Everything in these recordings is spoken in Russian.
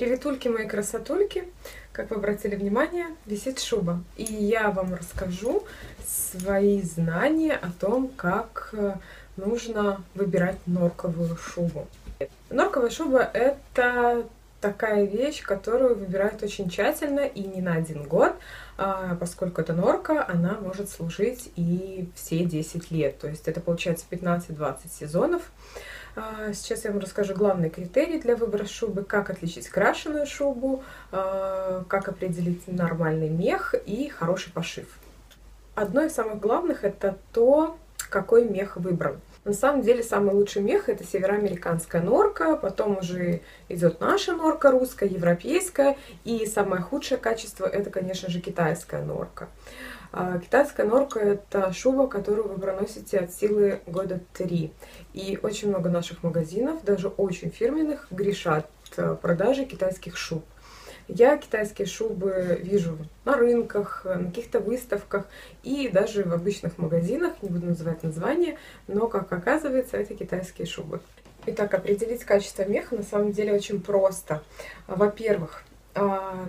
Приветульки мои красотульки! Как вы обратили внимание, висит шуба. И я вам расскажу свои знания о том, как э, нужно выбирать норковую шубу. Норковая шуба – это такая вещь, которую выбирают очень тщательно и не на один год, а поскольку это норка, она может служить и все 10 лет. То есть это получается 15-20 сезонов. А, сейчас я вам расскажу главные критерии для выбора шубы, как отличить крашеную шубу, а, как определить нормальный мех и хороший пошив. Одно из самых главных это то, какой мех выбран. На самом деле самый лучший мех это североамериканская норка, потом уже идет наша норка русская, европейская, и самое худшее качество это, конечно же, китайская норка. А, китайская норка – это шуба, которую вы проносите от силы года три. И очень много наших магазинов, даже очень фирменных, грешат э, продажей китайских шуб. Я китайские шубы вижу на рынках, на каких-то выставках и даже в обычных магазинах, не буду называть название, но, как оказывается, это китайские шубы. Итак, определить качество меха на самом деле очень просто. Во-первых,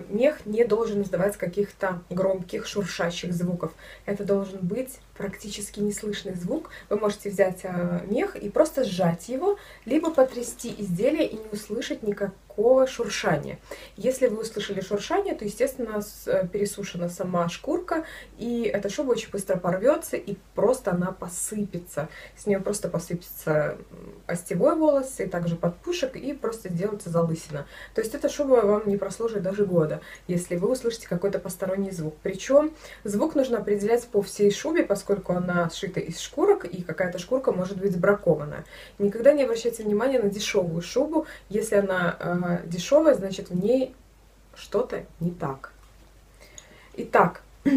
мех не должен издавать каких-то громких шуршащих звуков. Это должен быть практически неслышный звук. Вы можете взять а, мех и просто сжать его, либо потрясти изделие и не услышать никакого шуршания. Если вы услышали шуршание, то, естественно, э, пересушена сама шкурка, и эта шуба очень быстро порвется, и просто она посыпется. С нее просто посыпется остевой волос, и также подпушек, и просто сделается залысина. То есть эта шуба вам не прослужит даже года, если вы услышите какой-то посторонний звук. Причем звук нужно определять по всей шубе, поскольку она сшита из шкурок, и какая-то шкурка может быть бракованная. Никогда не обращайте внимания на дешевую шубу. Если она э, дешевая, значит в ней что-то не так. Итак,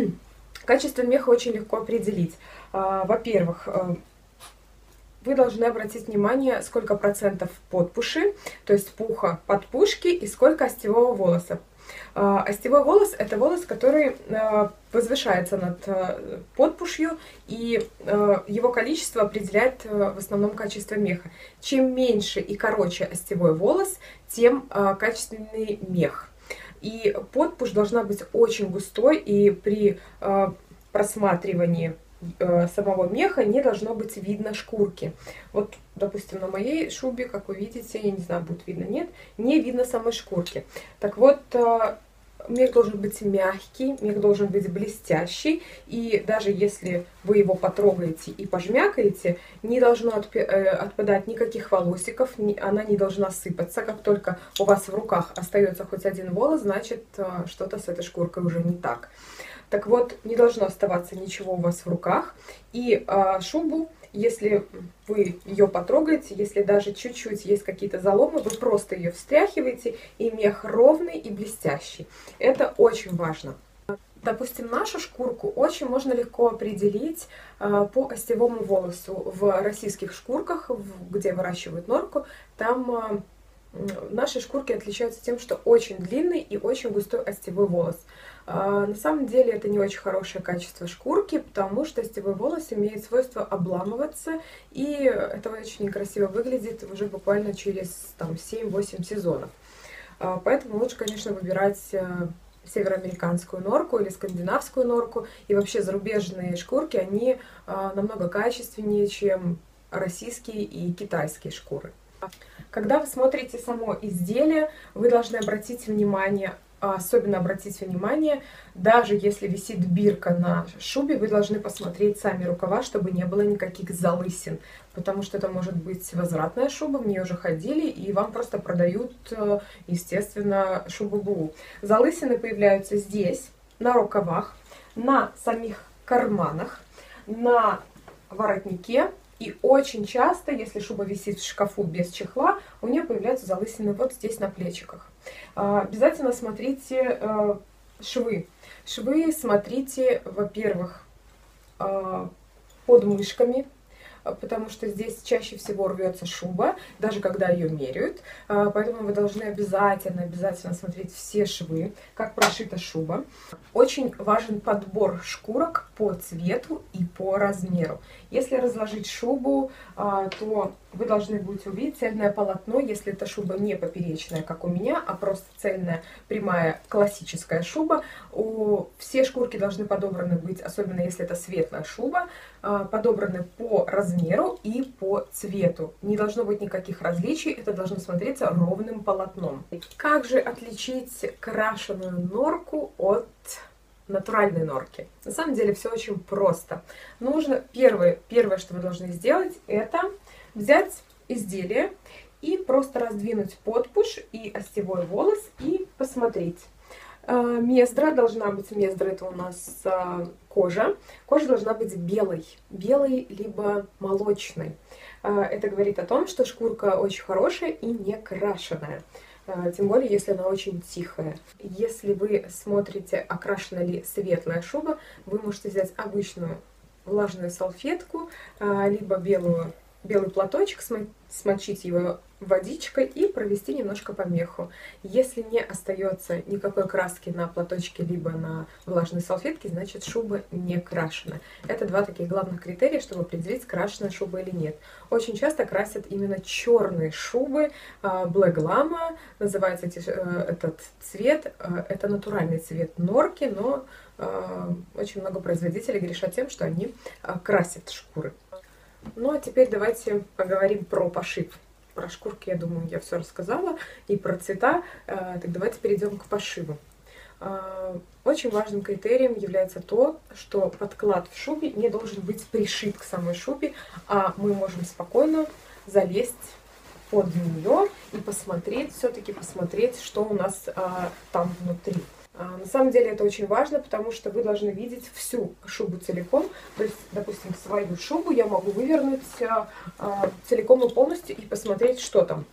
качество меха очень легко определить. Э, Во-первых, э, вы должны обратить внимание, сколько процентов подпуши, то есть пуха подпушки, и сколько остевого волоса. А, остевой волос – это волос, который а, возвышается над а, подпушью, и его количество определяет в основном качество меха. Чем меньше и короче остевой волос, тем качественный мех. И подпушь должна быть очень густой, и при просматривании Э, самого меха не должно быть видно шкурки. Вот, допустим, на моей шубе, как вы видите, я не знаю, будет видно, нет, не видно самой шкурки. Так вот, э, мех должен быть мягкий, мех должен быть блестящий, и даже если вы его потрогаете и пожмякаете, не должно э, отпадать никаких волосиков, она не должна сыпаться. Как только у вас в руках остается хоть один волос, значит, что-то с этой шкуркой уже не так. Так вот, не должно оставаться ничего у вас в руках. И э, шубу, если вы ее потрогаете, если даже чуть-чуть есть какие-то заломы, вы просто ее встряхиваете, и мех ровный и блестящий. Это очень важно. Допустим, нашу шкурку очень можно легко определить э, по остевому волосу. В российских шкурках, в, где выращивают норку, там э, наши шкурки отличаются тем, что очень длинный и очень густой остевой волос. А, на самом деле это не очень хорошее качество шкурки, потому что стевой волос имеет свойство обламываться, и это очень некрасиво выглядит уже буквально через 7-8 сезонов. А, поэтому лучше, конечно, выбирать э, североамериканскую норку или скандинавскую норку. И вообще зарубежные шкурки, они а, намного качественнее, чем российские и китайские шкуры. Когда вы смотрите само изделие, вы должны обратить внимание а особенно обратить внимание, даже если висит бирка на шубе, вы должны посмотреть сами рукава, чтобы не было никаких залысин, потому что это может быть возвратная шуба, в нее уже ходили, и вам просто продают, э, естественно, шубу БУ. Залысины появляются здесь, на рукавах, на самих карманах, на воротнике, и очень часто, если шуба висит в шкафу без чехла, у нее появляются залысины вот здесь на плечиках. А, обязательно смотрите э, швы. Швы смотрите, во-первых, э, под мышками, потому что здесь чаще всего рвется шуба, даже когда ее меряют. А, поэтому вы должны обязательно, обязательно смотреть все швы, как прошита шуба. Очень важен подбор шкурок по цвету и по размеру. Если разложить шубу, а, то вы должны будете увидеть цельное полотно, если эта шуба не поперечная, как у меня, а просто цельная прямая классическая шуба. У... Все шкурки должны подобраны быть, особенно если это светлая шуба, а, подобраны по размеру и по цвету. Не должно быть никаких различий, это должно смотреться ровным полотном. Как же отличить крашеную норку от натуральной норки. На самом деле все очень просто. Нужно, первое, первое, что вы должны сделать, это взять изделие и просто раздвинуть подпуш и остевой волос и посмотреть. А, мездра должна быть, мездра это у нас а, кожа. Кожа должна быть белой, белой либо молочной. А, это говорит о том, что шкурка очень хорошая и не крашеная. Тем более, если она очень тихая. Если вы смотрите, окрашена ли светлая шуба, вы можете взять обычную влажную салфетку, либо белую белый платочек, смочить его водичкой и провести немножко по меху. Если не остается никакой краски на платочке либо на влажной салфетке, значит шуба не крашена. Это два таких главных критерия, чтобы определить, крашеная шуба или нет. Очень часто красят именно черные шубы, а, Black Lama, называется э, этот цвет, э, это натуральный цвет норки, но э, очень много производителей грешат тем, что они красят шкуры. Ну а теперь давайте поговорим про пошив. Про шкурки, я думаю, я все рассказала, и про цвета. Э, так давайте перейдем к пошиву. Э, очень важным критерием является то, что подклад в шубе не должен быть пришит к самой шубе, а мы можем спокойно залезть под нее и посмотреть, все-таки посмотреть, что у нас а, там внутри. А, на самом деле это очень важно, потому что вы должны видеть всю шубу целиком. То есть, допустим, свою шубу я могу вывернуть а, а, целиком и полностью и посмотреть, что там.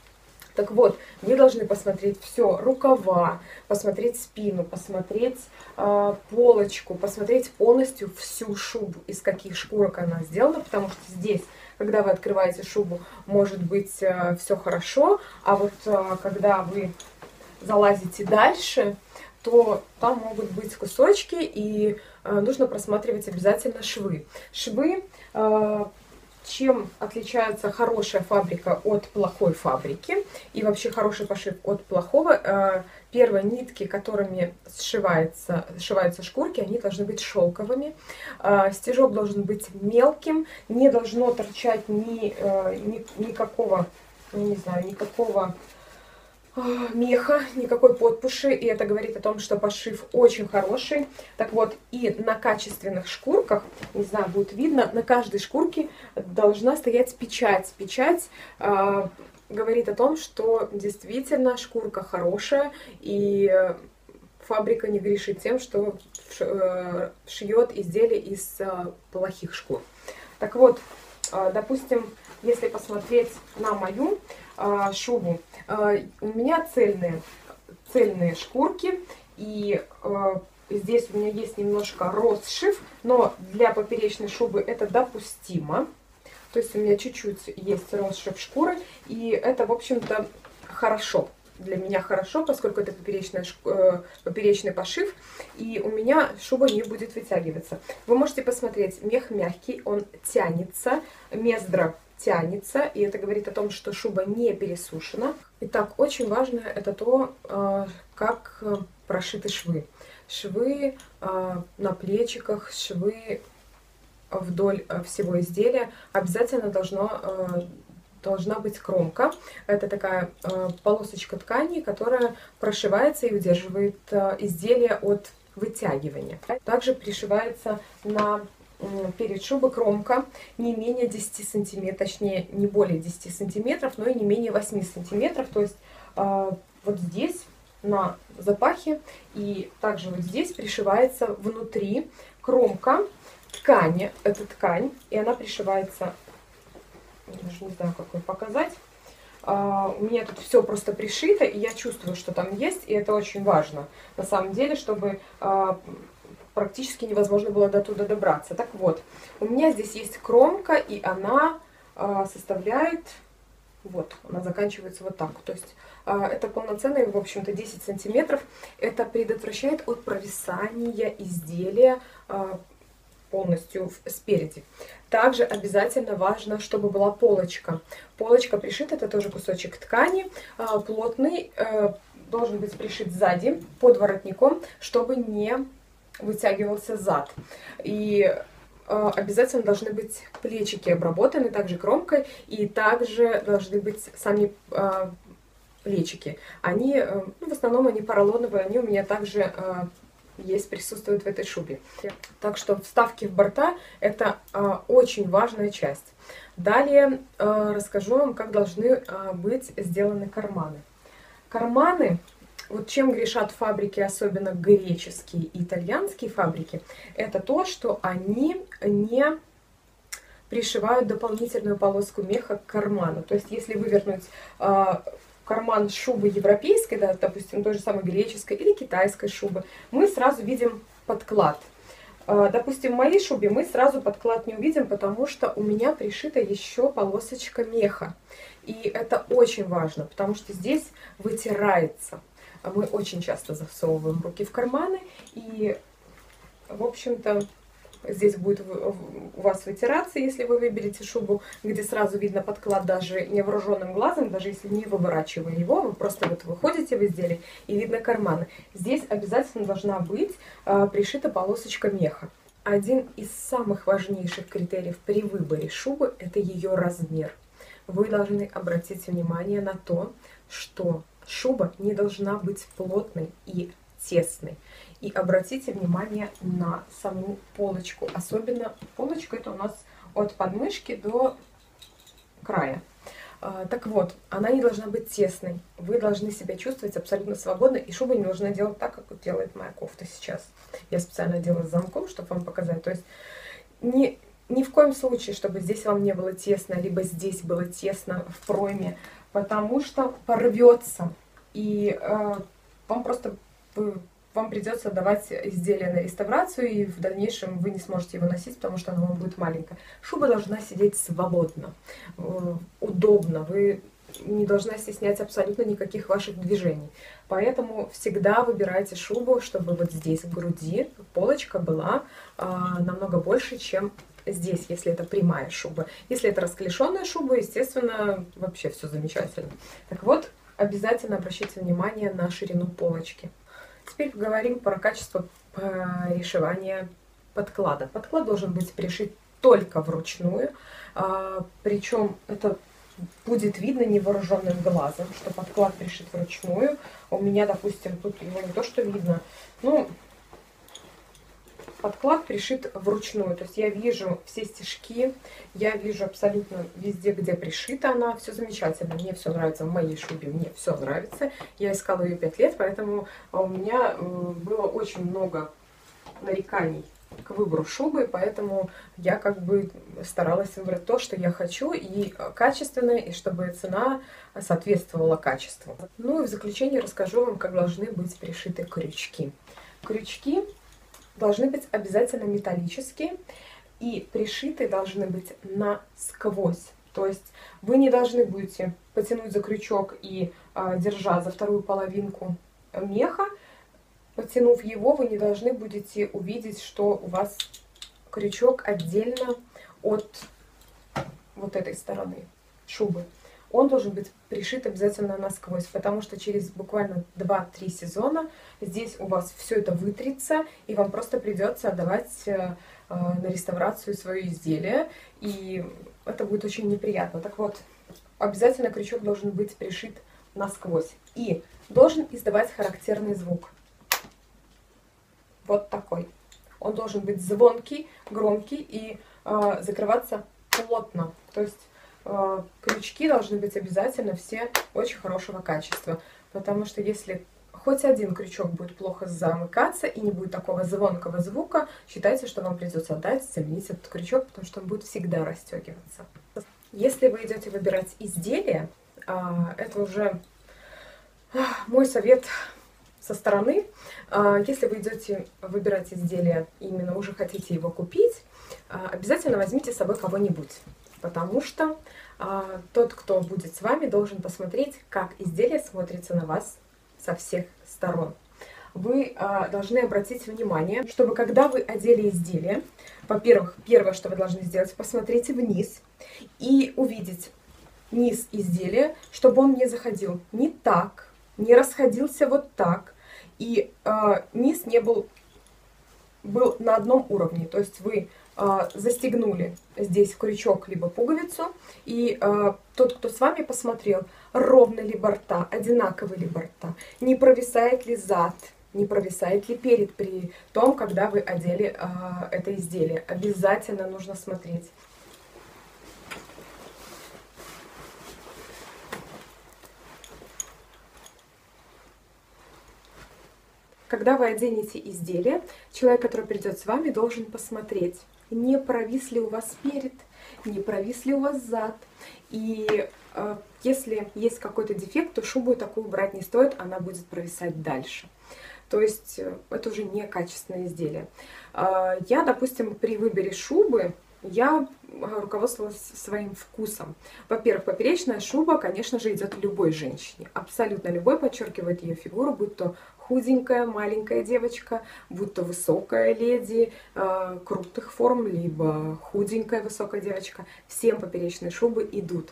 Так вот, вы должны посмотреть все, рукава, посмотреть спину, посмотреть э, полочку, посмотреть полностью всю шубу, из каких шкурок она сделана, потому что здесь, когда вы открываете шубу, может быть э, все хорошо, а вот э, когда вы залазите дальше, то там могут быть кусочки, и э, нужно просматривать обязательно швы. Швы, э, чем отличается хорошая фабрика от плохой фабрики, и вообще хороший пошив от плохого, э, первые нитки, которыми сшивается, сшиваются шкурки, они должны быть шелковыми, стежок должен быть мелким, не должно торчать ни, ни никакого, не знаю, никакого меха, никакой подпуши, и это говорит о том, что пошив очень хороший. Так вот, и на качественных шкурках, не знаю, будет видно, на каждой шкурке должна стоять печать. Печать э, говорит о том, что действительно шкурка хорошая, и фабрика не грешит тем, что э, шьет изделия из э, плохих шкур. Так вот, допустим, если посмотреть на мою э, шубу, э, у меня цельные, цельные шкурки, и здесь у меня есть немножко розшив, но для поперечной шубы это допустимо. То есть у меня чуть-чуть есть розшив шкуры, и это, в общем-то, хорошо для меня хорошо, поскольку это поперечная, э, поперечный пошив, и у меня шуба не будет вытягиваться. Вы можете посмотреть, мех мягкий, он тянется, мездра тянется, и это говорит о том, что шуба не пересушена. Итак, очень важно это то, э, как э, прошиты швы. Швы на плечиках, швы вдоль всего изделия обязательно должно должна быть кромка. Это такая э, полосочка ткани, которая прошивается и удерживает э, изделие от вытягивания. Также пришивается на перед шубы кромка не менее 10 сантиметров, точнее не более 10 сантиметров, но и не менее 8 сантиметров. То есть э, вот здесь на запахе и также вот здесь пришивается внутри кромка ткани, это ткань, и она пришивается даже не знаю, как ее показать. А, у меня тут все просто пришито, и я чувствую, что там есть, и это очень важно, на самом деле, чтобы а, практически невозможно было до туда добраться. Так вот, у меня здесь есть кромка, и она а, составляет, вот, она заканчивается вот так. То есть это полноценные, в общем-то, 10 сантиметров. Это предотвращает от провисания изделия полностью спереди. Также обязательно важно, чтобы была полочка. Полочка пришита, это тоже кусочек ткани, а, плотный, э, должен быть пришит сзади, под воротником, чтобы не вытягивался зад. И э, обязательно должны быть плечики обработаны также кромкой, и также должны быть сами э, плечики. Они, ну, в основном они поролоновые, они у меня также есть, присутствует в этой шубе. Так что вставки в борта это а, очень важная часть. Далее а, расскажу вам, как должны а, быть сделаны карманы. Карманы, вот чем грешат фабрики, особенно греческие и итальянские фабрики, это то, что они не пришивают дополнительную полоску меха к карману. То есть, если вывернуть карман шубы европейской, да, допустим, той же самой греческой или китайской шубы, мы сразу видим подклад. А, допустим, в моей шубе мы сразу подклад не увидим, потому что у меня пришита еще полосочка меха. И это очень важно, потому что здесь вытирается. Мы очень часто засовываем руки в карманы, и, в общем-то, Здесь будет у вас вытираться, если вы выберете шубу, где сразу видно подклад даже невооруженным глазом, даже если не выворачивая его, вы просто вот выходите в изделие и видно карманы. Здесь обязательно должна быть э, пришита полосочка меха. Один из самых важнейших критериев при выборе шубы – это ее размер. Вы должны обратить внимание на то, что шуба не должна быть плотной и тесной. И обратите внимание на саму полочку. Особенно полочка это у нас от подмышки до края. А, так вот, она не должна быть тесной. Вы должны себя чувствовать абсолютно свободно, и шуба не должна делать так, как делает моя кофта сейчас. Я специально делаю замком, чтобы вам показать. То есть не, ни в коем случае, чтобы здесь вам не было тесно, либо здесь было тесно в пройме, потому что порвется. И э, вам просто вам придется давать изделие на реставрацию, и в дальнейшем вы не сможете его носить, потому что оно вам будет маленькое. Шуба должна сидеть свободно, э, удобно, вы не должна стеснять абсолютно никаких ваших движений. Поэтому всегда выбирайте шубу, чтобы вот здесь, в груди, полочка была а, намного больше, чем здесь, если это прямая шуба. Если это расклешенная шуба, естественно, вообще все замечательно. Так вот, обязательно обращайте внимание на ширину полочки. Теперь поговорим про качество пришивания подклада. Подклад должен быть пришит только вручную, а, причем это будет видно невооруженным глазом, что подклад пришит вручную. У меня, допустим, тут его не то что видно, ну, подклад пришит вручную. То есть я вижу все стежки, я вижу абсолютно везде, где пришита она. Все замечательно, мне все нравится в моей шубе, мне все нравится. Я искала ее 5 лет, поэтому у меня было очень много нареканий к выбору шубы, поэтому я как бы старалась выбрать то, что я хочу, и качественное, и чтобы цена соответствовала качеству. Ну и в заключение расскажу вам, как должны быть пришиты крючки. Крючки должны быть обязательно металлические и пришиты должны быть насквозь. То есть вы не должны будете потянуть за крючок и э, держа за вторую половинку меха. Потянув его, вы не должны будете увидеть, что у вас крючок отдельно от вот этой стороны шубы он должен быть пришит обязательно насквозь, потому что через буквально 2-3 сезона здесь у вас все это вытрется, и вам просто придется отдавать э, э, на реставрацию свое изделие, и это будет очень неприятно. Так вот, обязательно крючок должен быть пришит насквозь и должен издавать характерный звук. Вот такой. Он должен быть звонкий, громкий и э, закрываться плотно. То есть крючки должны быть обязательно все очень хорошего качества, потому что если хоть один крючок будет плохо замыкаться и не будет такого звонкого звука, считайте, что вам придется отдать, заменить этот крючок, потому что он будет всегда расстегиваться. Если вы идете выбирать изделие, а, это уже мой совет со стороны. А, если вы идете выбирать изделие, именно уже хотите его купить, а, обязательно возьмите с собой кого-нибудь потому что а, тот, кто будет с вами, должен посмотреть, как изделие смотрится на вас со всех сторон. вы а, должны обратить внимание, чтобы когда вы одели изделие, во-первых, первое, что вы должны сделать, посмотрите вниз и увидеть низ изделия, чтобы он не заходил не так, не расходился вот так, и э, низ не был, был на одном уровне. То есть вы застегнули здесь крючок либо пуговицу, и э, тот, кто с вами посмотрел, ровно ли борта, одинаковы ли борта, не провисает ли зад, не провисает ли перед при том, когда вы одели э, это изделие. Обязательно нужно смотреть. Когда вы оденете изделие, человек, который придет с вами, должен посмотреть, не провис ли у вас перед, не провис ли у вас зад. И э, если есть какой-то дефект, то шубу такую брать не стоит, она будет провисать дальше. То есть э, это уже не качественное изделие. Э, я, допустим, при выборе шубы я руководствовалась своим вкусом. Во-первых, поперечная шуба, конечно же, идет любой женщине. Абсолютно любой подчеркивает ее фигуру, будь то худенькая, маленькая девочка, будь то высокая леди э, крупных форм, либо худенькая высокая девочка. Всем поперечные шубы идут.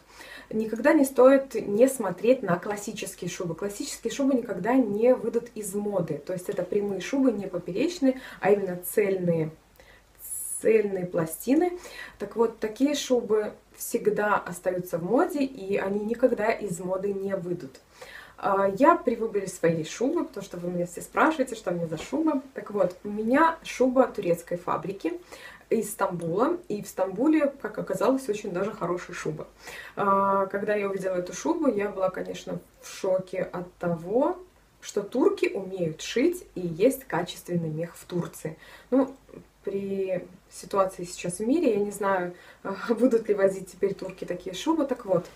Никогда не стоит не смотреть на классические шубы. Классические шубы никогда не выйдут из моды. То есть это прямые шубы, не поперечные, а именно цельные цельные пластины. Так вот, такие шубы всегда остаются в моде, и они никогда из моды не выйдут. А, я при выборе своей шубы, потому что вы меня все спрашиваете, что мне за шуба. Так вот, у меня шуба турецкой фабрики из Стамбула. И в Стамбуле, как оказалось, очень даже хорошая шуба. А, когда я увидела эту шубу, я была, конечно, в шоке от того, что турки умеют шить и есть качественный мех в Турции. Ну, при ситуации сейчас в мире, я не знаю, будут ли возить теперь турки такие шубы. Так вот,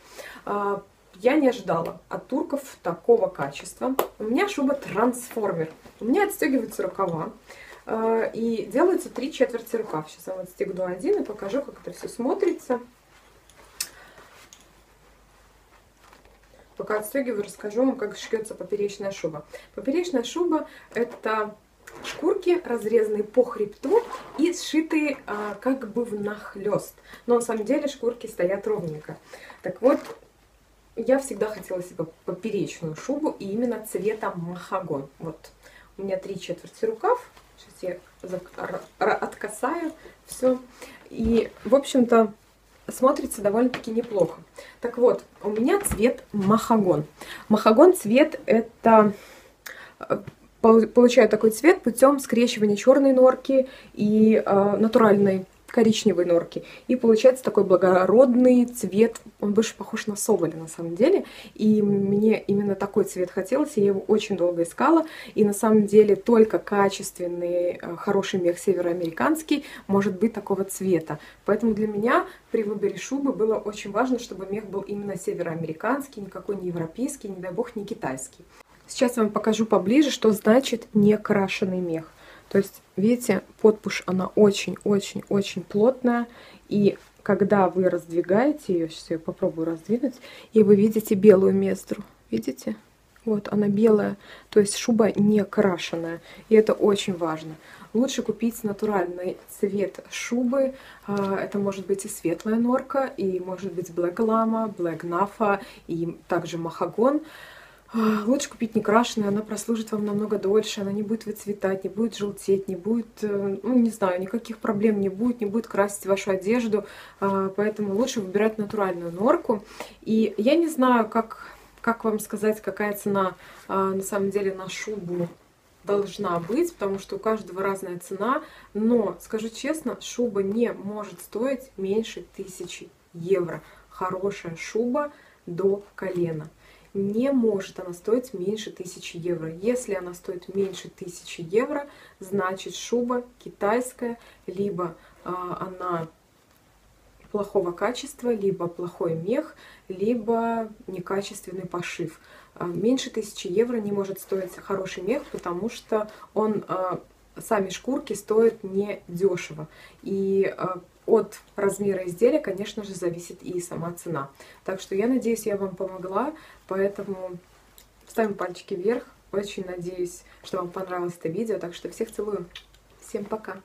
а, я не ожидала от турков такого качества. У меня шуба трансформер. У меня отстегиваются рукава. А, и делается три четверти рукав. Сейчас я вам отстегну один и покажу, как это все смотрится. Пока отстегиваю, расскажу вам, как шьется поперечная шуба. Поперечная шуба это шкурки, разрезанные по хребту и сшитые а, как бы внахлёст. Но на самом деле шкурки стоят ровненько. Так вот, я всегда хотела себе поперечную шубу и именно цвета махагон. Вот у меня три четверти рукав. Сейчас я откасаю все. И, в общем-то, смотрится довольно-таки неплохо. Так вот, у меня цвет махагон. Махагон цвет это э, получаю такой цвет путем скрещивания черной норки и э, натуральной коричневой норки. И получается такой благородный цвет, он больше похож на соболя на самом деле. И мне именно такой цвет хотелось, я его очень долго искала. И на самом деле только качественный, э, хороший мех североамериканский может быть такого цвета. Поэтому для меня при выборе шубы было очень важно, чтобы мех был именно североамериканский, никакой не европейский, не дай бог не китайский. Сейчас я вам покажу поближе, что значит некрашенный мех. То есть, видите, подпушь, она очень-очень-очень плотная. И когда вы раздвигаете ее, сейчас я попробую раздвинуть, и вы видите белую местру. Видите? Вот, она белая, то есть шуба не крашеная, и это очень важно. Лучше купить натуральный цвет шубы, а, это может быть и светлая норка, и может быть Black Lama, Black Nafa, и также махагон. Лучше купить не крашеную, она прослужит вам намного дольше, она не будет выцветать, не будет желтеть, не будет, э, ну не знаю, никаких проблем не будет, не будет красить вашу одежду, а, поэтому лучше выбирать натуральную норку. И я не знаю, как, как вам сказать, какая цена а, на самом деле на шубу должна быть, потому что у каждого разная цена, но, скажу честно, шуба не может стоить меньше тысячи евро. Хорошая шуба до колена не может она стоить меньше 1000 евро. Если она стоит меньше 1000 евро, значит шуба китайская, либо а, она плохого качества, либо плохой мех, либо некачественный пошив. А, меньше 1000 евро не может стоить хороший мех, потому что он, а, сами шкурки стоят не дешево. И от размера изделия, конечно же, зависит и сама цена. Так что я надеюсь, я вам помогла, поэтому ставим пальчики вверх, Очень надеюсь, что вам понравилось это видео. Так что всех целую. Всем пока.